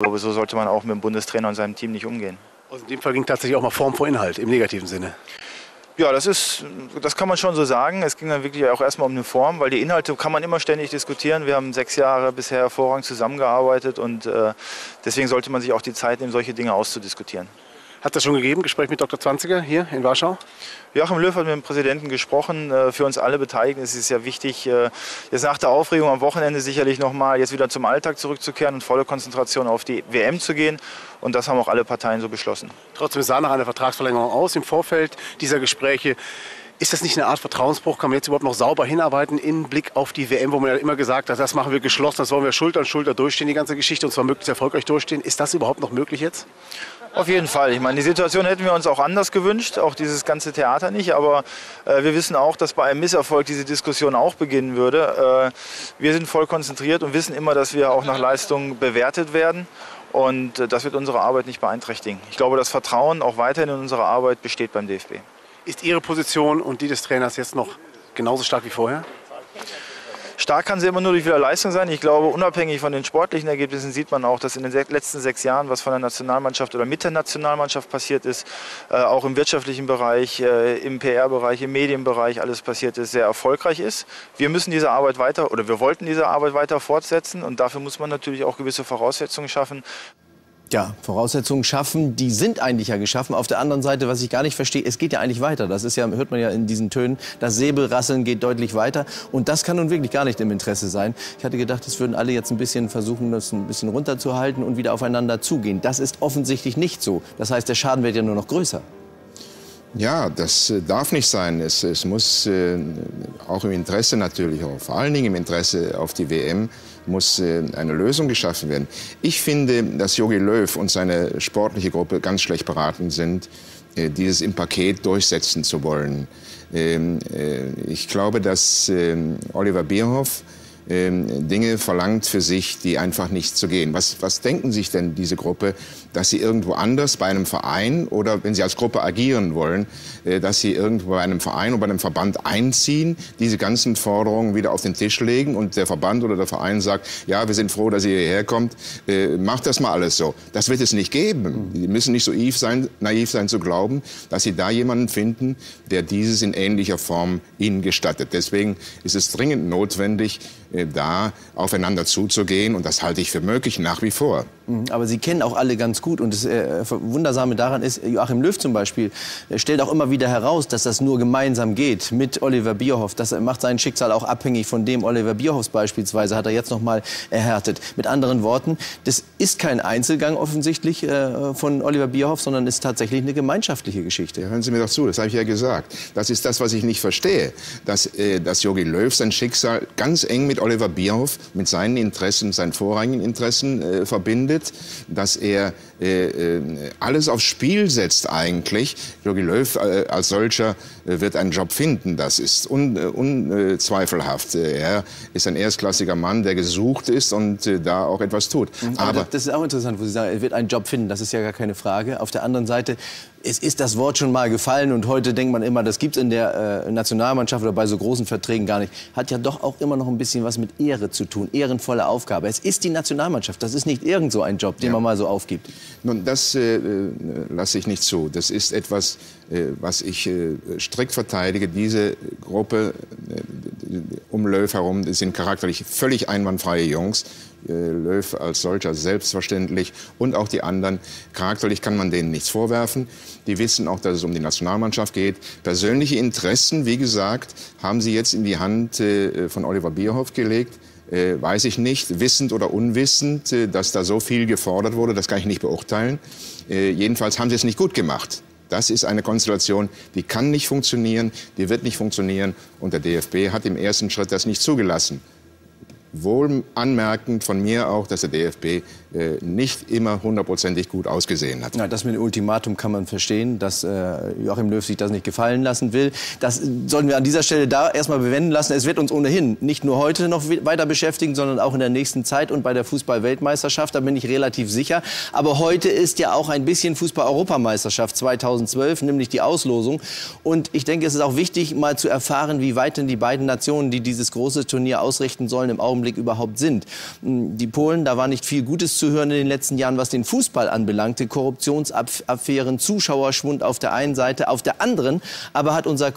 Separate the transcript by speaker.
Speaker 1: glaube, so sollte man auch mit dem Bundestrainer und seinem Team nicht umgehen.
Speaker 2: Also in dem Fall ging tatsächlich auch mal Form vor Inhalt im negativen Sinne.
Speaker 1: Ja, das ist, das kann man schon so sagen. Es ging dann wirklich auch erstmal um eine Form, weil die Inhalte kann man immer ständig diskutieren. Wir haben sechs Jahre bisher hervorragend zusammengearbeitet und äh, deswegen sollte man sich auch die Zeit nehmen, solche Dinge auszudiskutieren.
Speaker 2: Hat das schon gegeben, Gespräch mit Dr. Zwanziger hier in Warschau?
Speaker 1: Joachim Löw hat mit dem Präsidenten gesprochen. Äh, für uns alle Beteiligten ist es ja wichtig, äh, jetzt nach der Aufregung am Wochenende sicherlich nochmal jetzt wieder zum Alltag zurückzukehren und volle Konzentration auf die WM zu gehen. Und das haben auch alle Parteien so beschlossen.
Speaker 2: Trotzdem sah nach einer Vertragsverlängerung aus im Vorfeld dieser Gespräche. Ist das nicht eine Art Vertrauensbruch? Kann man jetzt überhaupt noch sauber hinarbeiten im Blick auf die WM, wo man ja immer gesagt hat, das machen wir geschlossen, das wollen wir Schulter an Schulter durchstehen, die ganze Geschichte, und zwar möglichst erfolgreich durchstehen. Ist das überhaupt noch möglich jetzt?
Speaker 1: Auf jeden Fall. Ich meine, die Situation hätten wir uns auch anders gewünscht, auch dieses ganze Theater nicht. Aber äh, wir wissen auch, dass bei einem Misserfolg diese Diskussion auch beginnen würde. Äh, wir sind voll konzentriert und wissen immer, dass wir auch nach Leistung bewertet werden. Und äh, das wird unsere Arbeit nicht beeinträchtigen. Ich glaube, das Vertrauen auch weiterhin in unsere Arbeit besteht beim DFB.
Speaker 2: Ist Ihre Position und die des Trainers jetzt noch genauso stark wie vorher?
Speaker 1: Stark kann sie immer nur durch wieder Leistung sein. Ich glaube, unabhängig von den sportlichen Ergebnissen sieht man auch, dass in den letzten sechs Jahren, was von der Nationalmannschaft oder mit der Nationalmannschaft passiert ist, äh, auch im wirtschaftlichen Bereich, äh, im PR-Bereich, im Medienbereich alles passiert ist, sehr erfolgreich ist. Wir müssen diese Arbeit weiter oder wir wollten diese Arbeit weiter fortsetzen und dafür muss man natürlich auch gewisse Voraussetzungen schaffen
Speaker 3: ja, Voraussetzungen schaffen, die sind eigentlich ja geschaffen. Auf der anderen Seite, was ich gar nicht verstehe, es geht ja eigentlich weiter. Das ist ja, hört man ja in diesen Tönen, das Säbelrasseln geht deutlich weiter. Und das kann nun wirklich gar nicht im Interesse sein. Ich hatte gedacht, es würden alle jetzt ein bisschen versuchen, das ein bisschen runterzuhalten und wieder aufeinander zugehen. Das ist offensichtlich nicht so. Das heißt, der Schaden wird ja nur noch größer.
Speaker 4: Ja, das äh, darf nicht sein. Es, es muss äh, auch im Interesse natürlich, auch vor allen Dingen im Interesse auf die WM, muss äh, eine Lösung geschaffen werden. Ich finde, dass Jogi Löw und seine sportliche Gruppe ganz schlecht beraten sind, äh, dieses im Paket durchsetzen zu wollen. Ähm, äh, ich glaube, dass ähm, Oliver Bierhoff ähm, Dinge verlangt für sich, die einfach nicht zu gehen. Was, was denken sich denn diese Gruppe, dass sie irgendwo anders bei einem Verein oder wenn sie als Gruppe agieren wollen, äh, dass sie irgendwo bei einem Verein oder bei einem Verband einziehen, diese ganzen Forderungen wieder auf den Tisch legen und der Verband oder der Verein sagt, ja, wir sind froh, dass ihr hierher kommt, äh, macht das mal alles so. Das wird es nicht geben. Die müssen nicht so naiv sein, naiv sein zu glauben, dass sie da jemanden finden, der dieses in ähnlicher Form ihnen gestattet. Deswegen ist es dringend notwendig, da aufeinander zuzugehen. Und das halte ich für möglich nach wie vor.
Speaker 3: Mhm, aber Sie kennen auch alle ganz gut. Und das äh, Wundersame daran ist, Joachim Löw zum Beispiel äh, stellt auch immer wieder heraus, dass das nur gemeinsam geht mit Oliver Bierhoff. Das macht sein Schicksal auch abhängig von dem Oliver Bierhoffs beispielsweise, hat er jetzt noch mal erhärtet. Mit anderen Worten, das ist kein Einzelgang offensichtlich äh, von Oliver Bierhoff, sondern ist tatsächlich eine gemeinschaftliche Geschichte.
Speaker 4: Ja, hören Sie mir doch zu, das habe ich ja gesagt. Das ist das, was ich nicht verstehe. Dass, äh, dass Jogi Löw sein Schicksal ganz eng mit Oliver Bierhoff, mit seinen Interessen, seinen vorrangigen Interessen äh, verbindet dass er äh, äh, alles aufs Spiel setzt eigentlich. Jogi Löw äh, als solcher äh, wird einen Job finden. Das ist un, unzweifelhaft. er ist ein erstklassiger Mann, der gesucht ist und da auch etwas tut.
Speaker 3: Aber, Aber das ist auch interessant, wo Sie sagen, er wird einen Job finden. Das ist ja gar keine Frage. Auf der anderen Seite es ist das Wort schon mal gefallen und heute denkt man immer, das gibt es in der äh, Nationalmannschaft oder bei so großen Verträgen gar nicht. Hat ja doch auch immer noch ein bisschen was mit Ehre zu tun, ehrenvolle Aufgabe. Es ist die Nationalmannschaft, das ist nicht irgend so ein Job, den ja. man mal so aufgibt.
Speaker 4: Nun, das äh, äh lasse ich nicht zu. Das ist etwas, äh, was ich äh, strikt verteidige. Diese Gruppe um Löw herum sind charakterlich völlig einwandfreie Jungs. Löw als solcher selbstverständlich und auch die anderen. Charakterlich kann man denen nichts vorwerfen. Die wissen auch, dass es um die Nationalmannschaft geht. Persönliche Interessen, wie gesagt, haben sie jetzt in die Hand von Oliver Bierhoff gelegt. Äh, weiß ich nicht, wissend oder unwissend, äh, dass da so viel gefordert wurde, das kann ich nicht beurteilen. Äh, jedenfalls haben sie es nicht gut gemacht. Das ist eine Konstellation, die kann nicht funktionieren, die wird nicht funktionieren. Und der DFB hat im ersten Schritt das nicht zugelassen wohl anmerkend von mir auch, dass der DFB äh, nicht immer hundertprozentig gut ausgesehen hat.
Speaker 3: Ja, das mit dem Ultimatum kann man verstehen, dass äh, Joachim Löw sich das nicht gefallen lassen will. Das sollten wir an dieser Stelle da erstmal bewenden lassen. Es wird uns ohnehin nicht nur heute noch weiter beschäftigen, sondern auch in der nächsten Zeit und bei der Fußball-Weltmeisterschaft. Da bin ich relativ sicher. Aber heute ist ja auch ein bisschen Fußball-Europameisterschaft 2012, nämlich die Auslosung. Und ich denke, es ist auch wichtig, mal zu erfahren, wie weit denn die beiden Nationen, die dieses große Turnier ausrichten sollen, im Augenblick Augenblick überhaupt sind. Die Polen, da war nicht viel Gutes zu hören in den letzten Jahren, was den Fußball anbelangte. Korruptionsaffären, Zuschauerschwund auf der einen Seite, auf der anderen aber hat unser